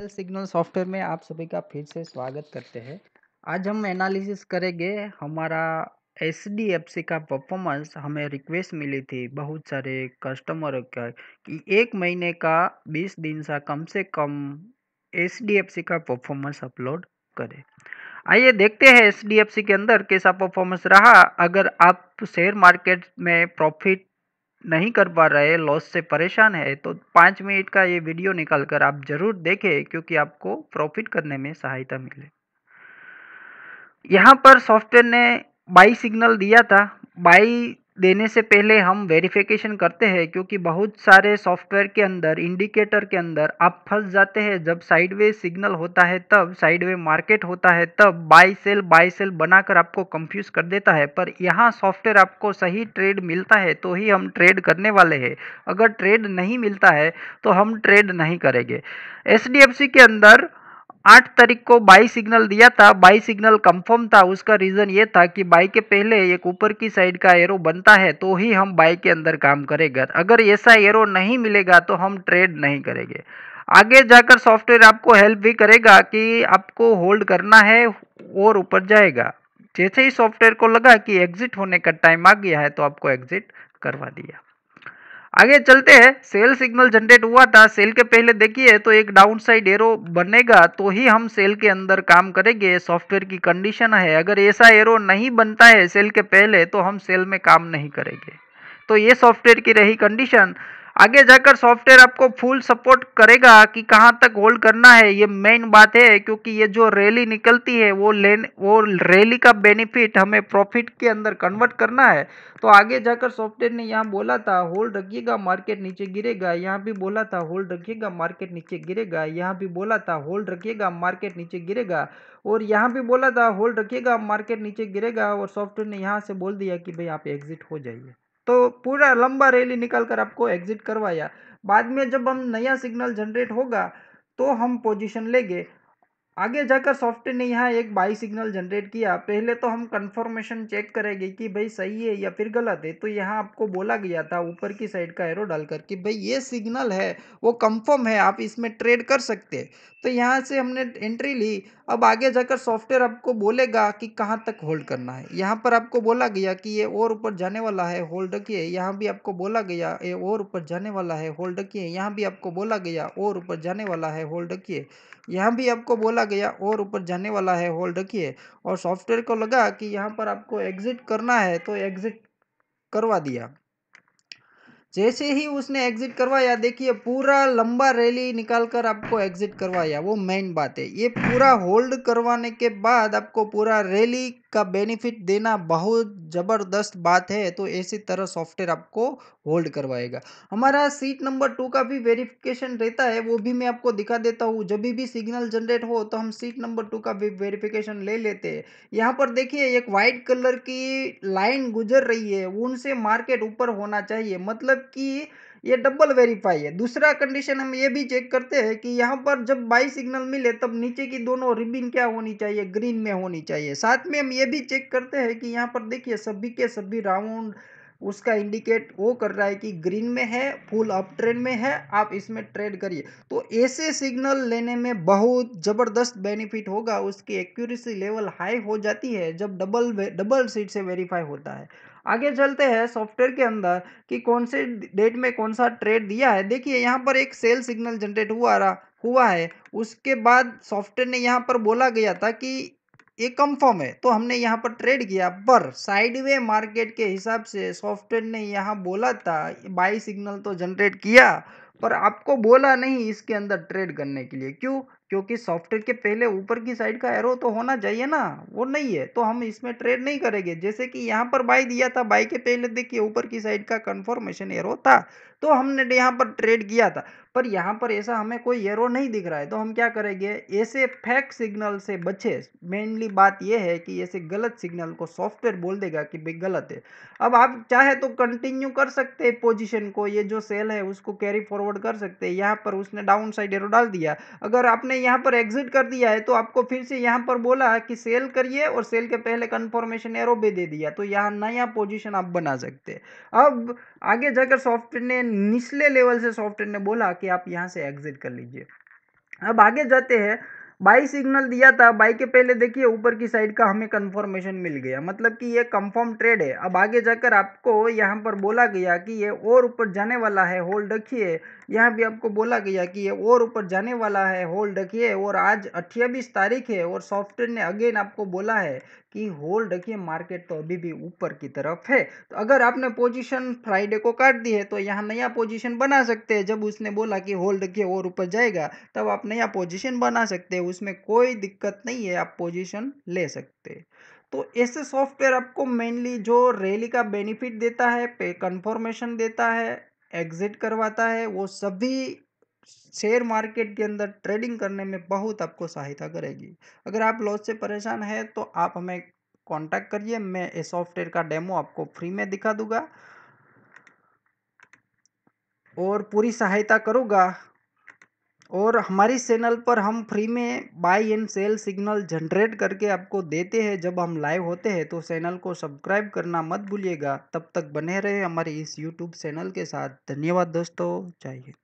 Cell signal software में आप सभी का फिर से स्वागत करते हैं। आज हम एनालिसिस करेंगे हमारा एच डी एफ़ सी का परफॉर्मेंस हमें रिक्वेस्ट मिली थी बहुत सारे कस्टमर का कि एक महीने का बीस दिन सा कम से कम एच डी एफ़ सी का परफॉर्मेंस अपलोड करें। आइए देखते हैं एच डी एफ़ सी के अंदर कैसा परफॉर्मेंस रहा। अगर आप शेयर मार्केट में प्रॉफिट नहीं कर पा रहे लॉस से परेशान है तो पाँच मिनट का ये वीडियो निकाल कर आप ज़रूर देखें, क्योंकि आपको प्रॉफिट करने में सहायता मिले। यहाँ पर सॉफ्टवेयर ने बाई सिग्नल दिया था। बाई देने से पहले हम वेरिफिकेशन करते हैं क्योंकि बहुत सारे सॉफ्टवेयर के अंदर इंडिकेटर के अंदर आप फंस जाते हैं। जब साइडवे सिग्नल होता है तब साइडवे मार्केट होता है तब बाई सेल बाई सेल बनाकर आपको कंफ्यूज कर देता है। पर यहाँ सॉफ्टवेयर आपको सही ट्रेड मिलता है तो ही हम ट्रेड करने वाले हैं। अगर ट्रेड नहीं मिलता है तो हम ट्रेड नहीं करेंगे। एच के अंदर आठ तारीख को बाई सिग्नल दिया था। बाई सिग्नल कंफर्म था। उसका रीज़न ये था कि बाई के पहले एक ऊपर की साइड का एरो बनता है तो ही हम बाई के अंदर काम करेगा। अगर ऐसा एरो नहीं मिलेगा तो हम ट्रेड नहीं करेंगे। आगे जाकर सॉफ्टवेयर आपको हेल्प भी करेगा कि आपको होल्ड करना है और ऊपर जाएगा। जैसे ही सॉफ्टवेयर को लगा कि एग्जिट होने का टाइम आ गया है तो आपको एग्जिट करवा दिया। आगे चलते हैं। सेल सिग्नल जनरेट हुआ था। सेल के पहले देखिए तो एक डाउन साइड एरो बनेगा तो ही हम सेल के अंदर काम करेंगे। सॉफ्टवेयर की कंडीशन है। अगर ऐसा एरो नहीं बनता है सेल के पहले तो हम सेल में काम नहीं करेंगे। तो ये सॉफ्टवेयर की रही कंडीशन आगे जाकर सॉफ्टवेयर आपको फुल सपोर्ट करेगा कि कहाँ तक होल्ड करना है, ये मेन बात है, क्योंकि ये जो रैली निकलती है, वो लेन, वो रैली का बेनिफिट हमें प्रॉफिट के अंदर कन्वर्ट करना है। तो आगे जाकर सॉफ्टवेयर ने यहाँ बोला था, होल्ड रखिएगा मार्केट नीचे गिरेगा। यहाँ भी बोला था, होल्ड रखिएगा मार्केट नीचे गिरेगा। यहाँ भी बोला था, होल्ड रखिएगा मार्केट नीचे गिरेगा। और यहाँ भी बोला था, होल्ड रखिएगा मार्केट नीचे गिरेगा। और सॉफ्टवेयर ने यहाँ से बोल दिया कि भाई आप एग्जिट हो जाइए। तो पूरा लंबा रैली निकाल कर आपको एग्जिट करवाया। बाद में जब हम नया सिग्नल जनरेट होगा तो हम पोजीशन लेंगे। आगे जाकर सॉफ्टवेयर ने यहाँ एक बाई सिग्नल जनरेट किया। पहले तो हम कंफर्मेशन चेक करेंगे कि भाई सही है या फिर गलत है। तो यहाँ आपको बोला गया था, ऊपर की साइड का एरो डालकर कि भाई ये सिग्नल है, वो कंफर्म है, आप इसमें ट्रेड कर सकते हैं। तो यहाँ से हमने एंट्री ली। अब आगे जाकर सॉफ्टवेयर आपको बोलेगा कि कहाँ तक होल्ड करना है। यहाँ पर आपको बोला गया कि ये और ऊपर जाने वाला है होल्ड रखिए यहाँ भी आपको बोला गया, ये और ऊपर जाने वाला है होल्ड रखिए यहाँ भी आपको बोला गया, और ऊपर जाने वाला है होल्ड रखिए यहाँ भी आपको बोला गया और ऊपर जाने वाला है होल्ड रखिए। और सॉफ्टवेयर को लगा कि यहाँ पर आपको एग्जिट करना है तो एग्जिट करवा दिया। जैसे ही उसने एग्जिट करवाया, देखिए पूरा लंबा रैली निकाल कर आपको एग्जिट करवाया, वो मेन बात है। ये पूरा होल्ड करवाने के बाद आपको पूरा रैली का बेनिफिट देना बहुत ज़बरदस्त बात है तो इसी तरह सॉफ्टवेयर आपको होल्ड करवाएगा। हमारा सीट नंबर टू का भी वेरिफिकेशन रहता है, वो भी मैं आपको दिखा देता हूँ। जब भी सिग्नल जनरेट हो तो हम सीट नंबर टू का भी वेरिफिकेशन ले लेते हैं। यहाँ पर देखिए, एक वाइट कलर की लाइन गुजर रही है, उनसे मार्केट ऊपर होना चाहिए। मतलब कि ये डबल वेरीफाई है। दूसरा कंडीशन हम ये भी चेक करते हैं कि यहाँ पर जब बाई सिग्नल मिले, तब नीचे की दोनों रिबिन क्या होनी चाहिए? ग्रीन में होनी चाहिए। साथ में हम ये भी चेक करते हैं कि यहाँ पर देखिए, सभी के सभी राउंड उसका इंडिकेट वो कर रहा है कि ग्रीन में है फुल अप ट्रेंड में है, आप इसमें ट्रेड करिए। तो ऐसे सिग्नल लेने में बहुत ज़बरदस्त बेनिफिट होगा। उसकी एक्यूरेसी लेवल हाई हो जाती है जब डबल डबल सीट से वेरीफाई होता है। आगे चलते हैं सॉफ्टवेयर के अंदर कि कौन से डेट में कौन सा ट्रेड दिया है। देखिए, यहाँ पर एक सेल सिग्नल जनरेट हुआ रहा, हुआ है। उसके बाद सॉफ्टवेयर ने यहाँ पर बोला गया था कि ये कंफर्म है तो हमने यहाँ पर ट्रेड किया। पर साइडवे मार्केट के हिसाब से सॉफ्टवेयर ने यहाँ बोला था, बाई सिग्नल तो जनरेट किया, पर आपको बोला नहीं इसके अंदर ट्रेड करने के लिए। क्यों? क्योंकि सॉफ्टवेयर के पहले ऊपर की साइड का एरो तो होना चाहिए ना, वो नहीं है। तो हम इसमें ट्रेड नहीं करेंगे। जैसे कि यहाँ पर बाई दिया था बाई के पहले देखिए ऊपर की साइड का कन्फर्मेशन एरो था। तो हमने यहाँ पर ट्रेड किया था। पर यहाँ पर ऐसा हमें कोई एरो नहीं दिख रहा है। तो हम क्या करेंगे? ऐसे फेक सिग्नल से बचे। मेनली बात यह है कि ऐसे गलत सिग्नल को सॉफ्टवेयर बोल देगा कि भाई गलत है। अब आप चाहे तो कंटिन्यू कर सकते हैं पोजीशन को। ये जो सेल है उसको कैरी फॉरवर्ड कर सकते हैं। यहाँ पर उसने डाउन साइड एरो डाल दिया। अगर आपने यहाँ पर एग्जिट कर दिया है तो आपको फिर से यहाँ पर बोला कि सेल करिए और सेल के पहले कन्फर्मेशन एरो भी दे दिया। तो यहाँ नया पोजिशन आप बना सकते अब आगे जाकर सॉफ्टवेयर ने निचले लेवल से सॉफ्टवेयर ने बोला कि आप यहाँ से एग्जिट कर लीजिए। अब आगे जाते हैं। बाई सिग्नल दिया था, बाई के पहले देखिए, ऊपर की साइड का हमें कंफर्मेशन मिल गया। मतलब कि ये कंफर्म ट्रेड है। अब आगे जाकर आपको यहाँ पर बोला गया कि ये और ऊपर जाने वाला है होल्ड रखिए। यहाँ भी आपको बोला गया कि ये और ऊपर जाने वाला है होल्ड रखिए। और आज अट्ठाईस तारीख है और सॉफ्टवेयर ने अगेन आपको बोला है कि होल्ड रखिए मार्केट तो अभी भी ऊपर की तरफ़ है। तो अगर आपने पोजीशन फ्राइडे को काट दी है तो यहाँ नया पोजीशन बना सकते हैं। जब उसने बोला कि होल्ड रखिए और ऊपर जाएगा, तब आप नया पोजीशन बना सकते हैं। उसमें कोई दिक्कत नहीं है, आप पोजीशन ले सकते तो ऐसे सॉफ्टवेयर आपको मेनली जो रैली का बेनिफिट देता है, पे कंफर्मेशन देता है एग्जिट करवाता है, वो सभी शेयर मार्केट के अंदर ट्रेडिंग करने में बहुत आपको सहायता करेगी। अगर आप लॉस से परेशान हैं तो आप हमें कांटेक्ट करिए, मैं इस सॉफ्टवेयर का डेमो आपको फ्री में दिखा दूँगा। और पूरी सहायता करूँगा। और हमारी चैनल पर हम फ्री में buy and sell signal generate करके आपको देते हैं। जब हम लाइव होते हैं तो चैनल को सब्सक्राइब करना मत भूलिएगा। तब तक बने रहे हमारे इस यूट्यूब चैनल के साथ। धन्यवाद दोस्तों। हिंद।